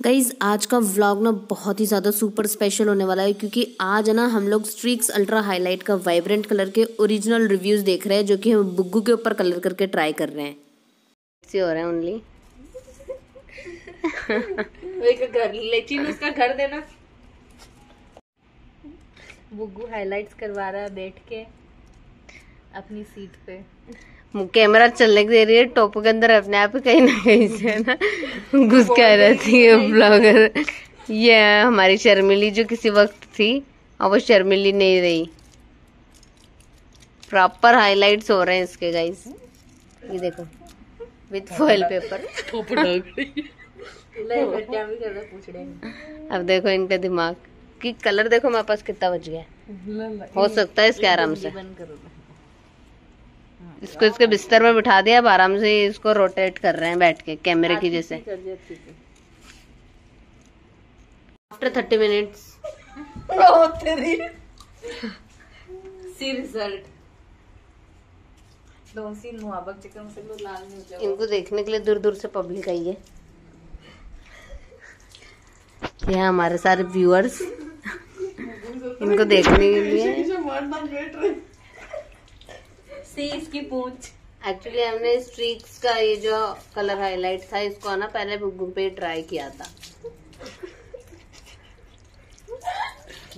Guys आज का vlog ना बहुत ही ज़्यादा सुपर स्पेशल होने वाला है क्योंकि आज ना हम लोग स्ट्रीक्स अल्ट्रा हाईलाइट का वाइब्रेंट कलर के ओरिजिनल रिव्यूज़ देख रहे हैं जो कि हम बुग्गू के ऊपर कलर करके ट्राई कर रहे हैं। से हो रहा है ओनली एक घर लेचिन उसका घर देना। बुग्गू हाइलाइट्स करवा रहा है बैठ के। अपनी सीट पे। कैमरा चलने के दे रही है टॉप के अंदर अपने आप कहीं ना कहीं से ना घुस के आ रहती है ब्लॉगर ये हमारी शर्मिली जो किसी वक्त थी और वो शर्मिली नहीं रही। प्रॉपर हाइलाइट्स हो रहे हैं इसके गाइस ये देखो विथ फॉइल पेपर अब देखो इनका दिमाग कि कलर देखो मेरे पास कितना बच गया। हो सकता है इसके आराम से। इसको इसके बिस्तर में बिठा दिया अब आराम से इसको रोटेट कर रहे हैं बैठ के कैमरे की जैसे। आफ्टर थर्टी मिनट्स हो इनको देखने के लिए दूर दूर से पब्लिक आई है। ये हमारे सारे व्यूअर्स इनको देखने के लिए। सी इसकी पूंछ। एक्चुअली हमने स्ट्रीक्स का ये जो कलर हाईलाइट था इसको ना पहले बुग्गू पे ट्राई किया था।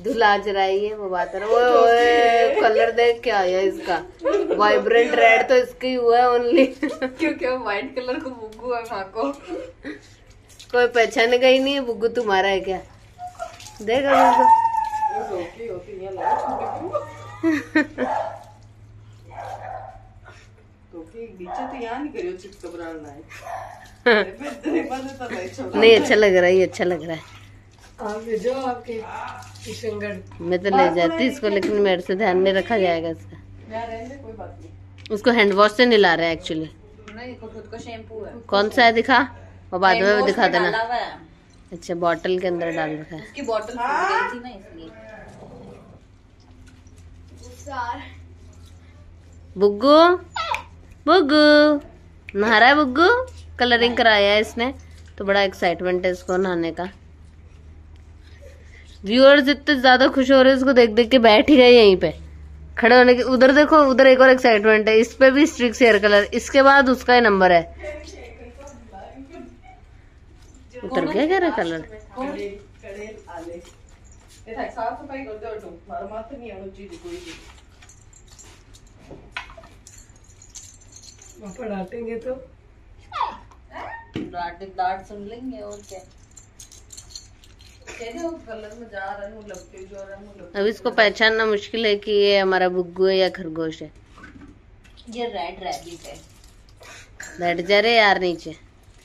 धुला जराई है वो बात है ओए ओए कलर देख क्या आया इसका। वाइब्रेंट रेड तो इसका ही हुआ है ओनली क्योंकि व्हाइट कलर को बुग्गू है माँ को। कोई पहचान गई नहीं है बुग्गू तुम्हारा है क्या? देख अभी नहीं अच्छा लग रहा है ये अच्छा लग रहा है। मैं तो ले जाती इसको लेकिन मेरे से ध्यान नहीं रखा जाएगा इसका। उसको हैंड वॉश से रहा है एक्चुअली नहीं को खुद को शैम्पू है। कौन सा है दिखा? वो बाद में दिखा देना। अच्छा बॉटल के अंदर डाल रखा है। उसकी बॉटल गई थी ना इसलिए। बुग्गू बुग्गू। नहा रहा है बुग्गू? कलरिंग कराया है इसने। तो बड़ा एक्साइटमेंट है इसको नहाने का। व्यूअर्स इतने ज़्यादा खुश हो रहे हैं, इसको देख देख के बैठ ही गए यहीं पे। खड़े होने के उधर देखो, उधर एक और एक्साइटमेंट है। इस पे भी स्ट्रिक्स हेयर कलर इसके बाद उसका ही नंबर है। उतर गया क्या रे कलर डांटेंगे तो। डांट डांट सुन लेंगे और क्या। कह रहे हो कलर में जा रहा हूँ लपटे जो रहा हूँ अब इसको पहचानना मुश्किल है कि ये हमारा बुग्गू है या खरगोश है। ये रेड रैबिट है। बैठ जा रहे यार नीचे।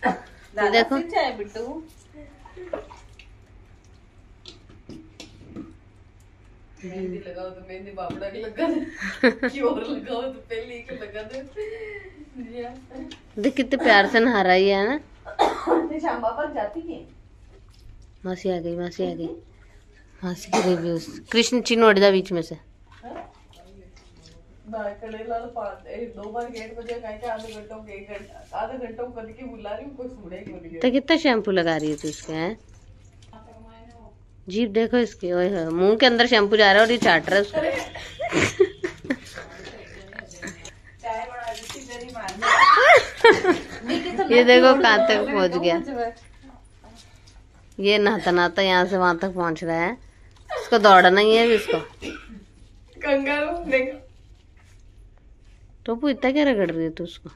देखो। बिट्टू। मेहंदी लगाओ तो मेहंदी बाबड़ा की लगा दे। की और लगाओ तो पहले की लगा दे। देख कितने प्यार से नहा रही है ना? शाम बाबा जाती मासी आ गई मासी आ गई। मासी के रिव्यूज़ कृष्ण चिन्ह बीच में से। दो बार गेट बजे कहीं घंटों के एक घंटा आधे घंटों कद की बुला रही कोई सुने नहीं तो कितना शैम्पू लगा रही है तू इसके हैं? जीप देखो इसकी ओए मुँह के अंदर शैम्पू जा रहा है और ये चाट रहा है उसको चाय बना दी थी मेरी मार ये देखो कहाँ तक पहुँच गया। ये नहाता नहाता यहाँ से वहाँ तक पहुँच रहा है। इसको दौड़ना ही है अभी इसको। टोपू इतना क्या रगड़ रही है तू उसको?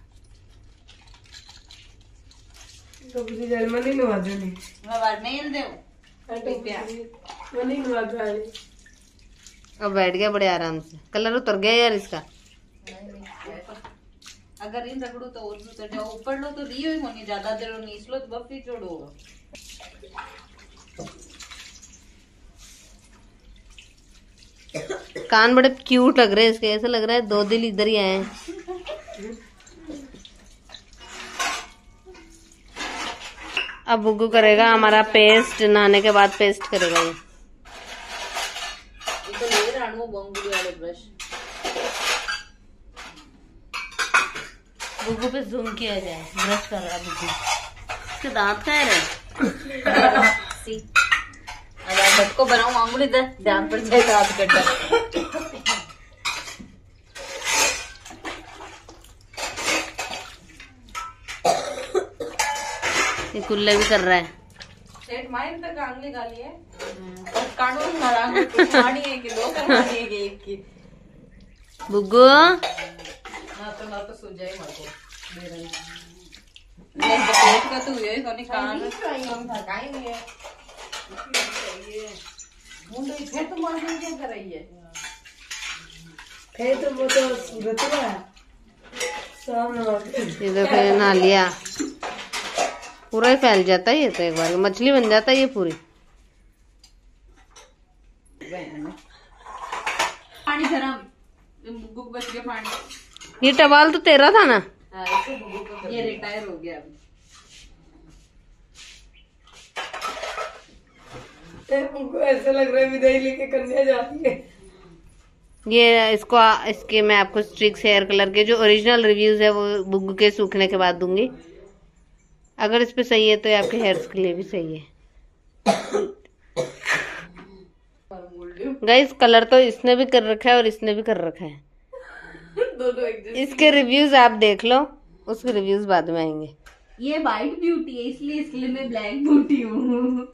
तो दे मनी नुआ थाली अब बैठ गया बड़े आराम से। कलर उतर गया यार इसका। अगर इन रगड़ो तो और भी उतर जाओ ऊपर लो तो रियो ही होनी ज़्यादा देर और नीच लो तो बफी छोड़ो। कान बड़े क्यूट लग रहे हैं इसके ऐसा लग रहा है दो दिल इधर ही आए हैं। अब बुग्गू करेगा हमारा पेस्ट नहाने के बाद पेस्ट करेगा ये। ये तो ले रहा हूँ बंगुली वाले ब्रश बुग्गू पे जूम किया जाए। ब्रश कर रहा है बुग्गू इसके दांत का है रे झटको बनाऊँ आंगुली दे ध्यान पर जाए आध घंटा ये कुल्ला भी कर रहा है। सेठ तक गाली है। और कानून है कि दो कर है कि एक की। बुग्गू ना तो तो सुजाई मरको बेरन नहीं पेट का। हुए कोनी कान हम थकाई नहीं है मुंडो इथे तो मार क्या कर रही है फिर तो वो तो सूरत है ये देखो ये नहा लिया। पूरा ही फैल जाता है ये तो एक बार। मछली बन जाता है ये पूरी। पानी गरम बुग्गू को बच गया पानी। ये टवाल तो तेरा था ना? हाँ, को ये रिटायर हो गया अभी। हमको ऐसा लग रहा है विदाई लेके कन्या जाती है। ये इसको इसके मैं आपको स्ट्रिक्स हेयर कलर के जो ओरिजिनल रिव्यूज़ है वो बुग के सूखने के बाद दूँगी। अगर इस पे सही है तो ये आपके हेयर्स के लिए भी सही है। गाइस कलर तो इसने भी कर रखा है और इसने भी कर रखा है। दोनों एक जैसे इसके रिव्यूज़ आप देख लो उसके रिव्यूज़ बाद में आएँगे। ये व्हाइट ब्यूटी है इसलिए इसके लिए मैं ब्लैक ब्यूटी हूँ।